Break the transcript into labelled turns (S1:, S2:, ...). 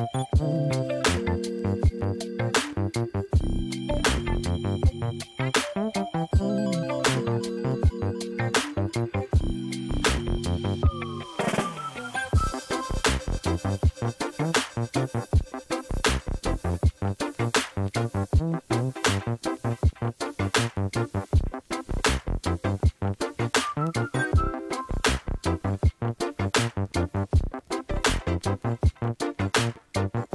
S1: Thank あっ。